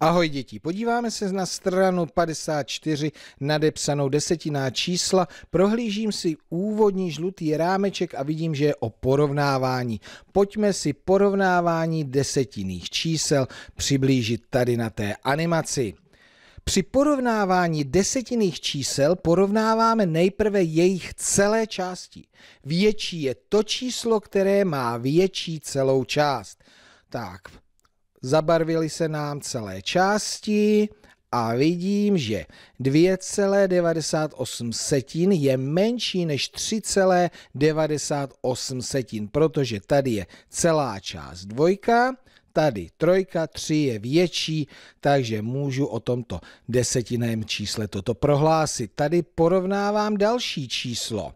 Ahoj děti, podíváme se na stranu 54 nadepsanou desetiná čísla, prohlížím si úvodní žlutý rámeček a vidím, že je o porovnávání. Pojďme si porovnávání desetinných čísel přiblížit tady na té animaci. Při porovnávání desetinných čísel porovnáváme nejprve jejich celé části. Větší je to číslo, které má větší celou část. Tak, zabarvily se nám celé části a vidím, že 2,98 setin je menší než 3,98 setin, protože tady je celá část dvojka, tady trojka, tři je větší, takže můžu o tomto desetiném čísle toto prohlásit. Tady porovnávám další číslo.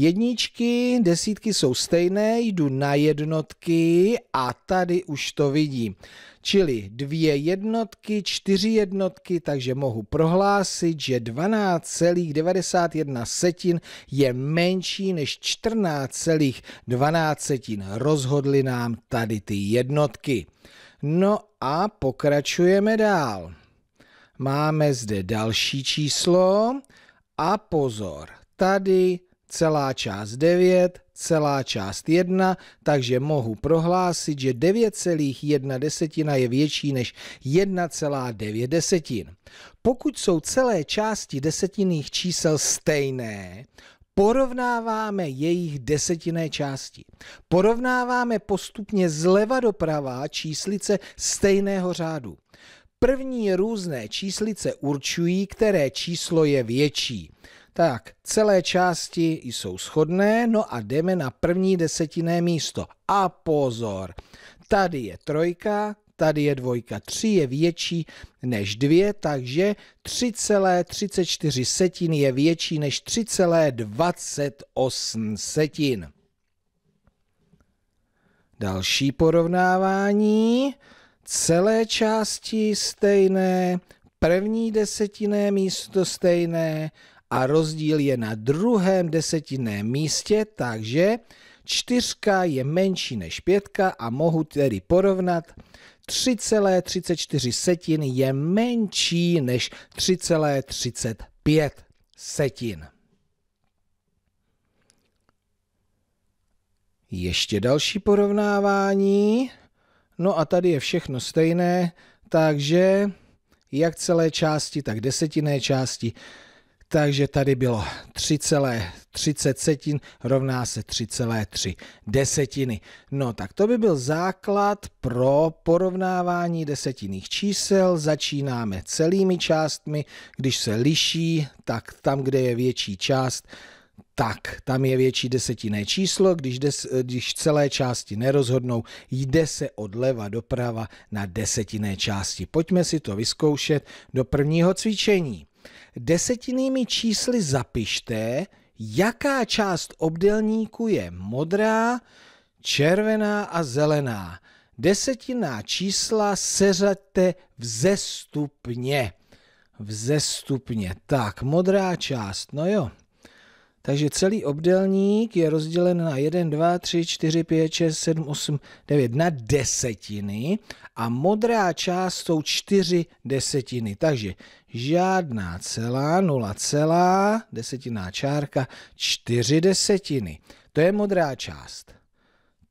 Jedničky, desítky jsou stejné, jdu na jednotky a tady už to vidím. Čili dvě jednotky, čtyři jednotky, takže mohu prohlásit, že 12,91 setin je menší než 14,12 setin. Rozhodly nám tady ty jednotky. No a pokračujeme dál. Máme zde další číslo a pozor, tady celá část 9, celá část 1, takže mohu prohlásit, že 9,1 desetina je větší než 1,9 desetin. Pokud jsou celé části desetinných čísel stejné, porovnáváme jejich desetinné části. Porovnáváme postupně zleva doprava číslice stejného řádu. První různé číslice určují, které číslo je větší. Tak, celé části jsou shodné, no a jdeme na první desetinné místo. A pozor, tady je trojka, tady je dvojka, tři je větší než dvě, takže 3,34 setin je větší než 3,28 setin. Další porovnávání. Celé části stejné, první desetinné místo stejné a rozdíl je na druhém desetinném místě, takže čtyřka je menší než pětka a mohu tedy porovnat 3,34 setin je menší než 3,35 setin. Ještě další porovnávání. No a tady je všechno stejné, takže jak celé části, tak desetinné části takže tady bylo 3,30 setin rovná se 3,3 desetiny. No tak to by byl základ pro porovnávání desetinných čísel. Začínáme celými částmi, když se liší, tak tam, kde je větší část, tak tam je větší desetinné číslo, když, des, když celé části nerozhodnou, jde se od leva doprava na desetinné části. Pojďme si to vyzkoušet do prvního cvičení desetinými čísly zapište, jaká část obdelníku je modrá, červená a zelená. Desetinná čísla seřaďte vzestupně. Vzestupně. Tak, modrá část, no jo. Takže celý obdelník je rozdělen na 1, 2, 3, 4, 5, 6, 7, 8, 9 na desetiny a modrá část jsou 4 desetiny. Takže žádná celá, nula celá, desetiná čárka, 4 desetiny. To je modrá část.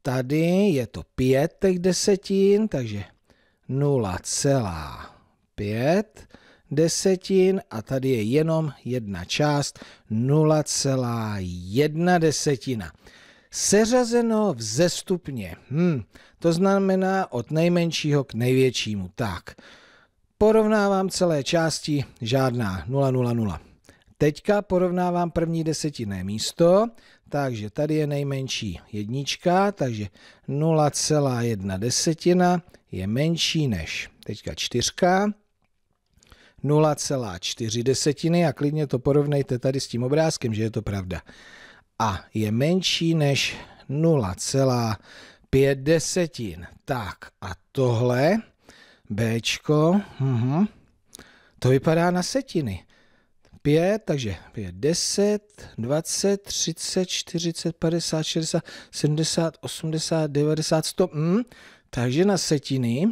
Tady je to 5 desetin, takže 0,5 desetin a tady je jenom jedna část 0,1 desetina. Seřazeno vzestupně. Hm, to znamená od nejmenšího k největšímu. Tak, porovnávám celé části, žádná 0,00. Teďka porovnávám první desetinné místo, takže tady je nejmenší jednička, takže 0,1 desetina je menší než teďka čtyřka, 0,4 desetiny a klidně to porovnejte tady s tím obrázkem, že je to pravda. A je menší než 0,5 desetin. Tak a tohle Bčko, uh to vypadá na setiny. 5, takže 5, 10, 20, 30, 40, 50, 60, 70, 80, 90, 100. Mm, takže na setiny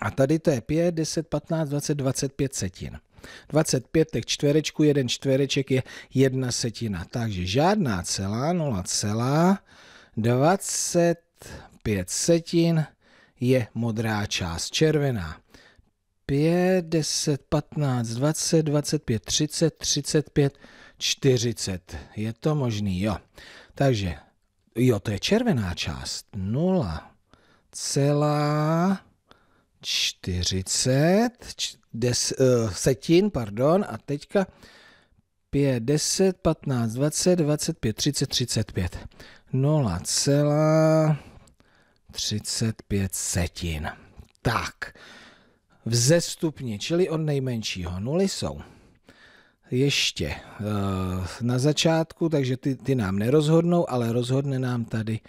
A tady to je 5, 10, 15, 20, 25 setin. 25 tak čtverečku, jeden čtvereček je jedna setina. Takže žádná celá, 0 celá, 25 setin je modrá část, červená. 5, 10, 15, 20, 25, 30, 35, 40. Je to možný, jo. Takže, jo, to je červená část. 0 celá 40 des, uh, setin, pardon, a teďka 5, 10, 15, 20, 25, 30, 35. 0,35 setin. Tak, vzestupně, čili od nejmenšího. Nuly jsou ještě uh, na začátku, takže ty, ty nám nerozhodnou, ale rozhodne nám tady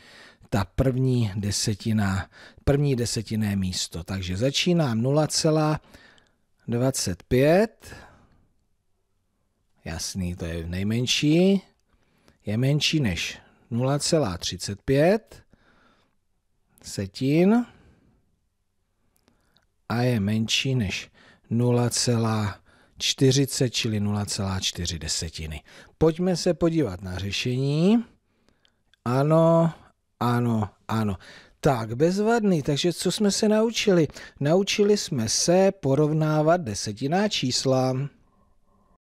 ta první desetina, první desetiné místo. Takže začínám 0,25. Jasný, to je nejmenší. Je menší než 0,35 setin a je menší než 0,40, čili 0,4 desetiny. Pojďme se podívat na řešení. Ano, ano, ano. Tak, bezvadný. Takže co jsme se naučili? Naučili jsme se porovnávat desetiná čísla.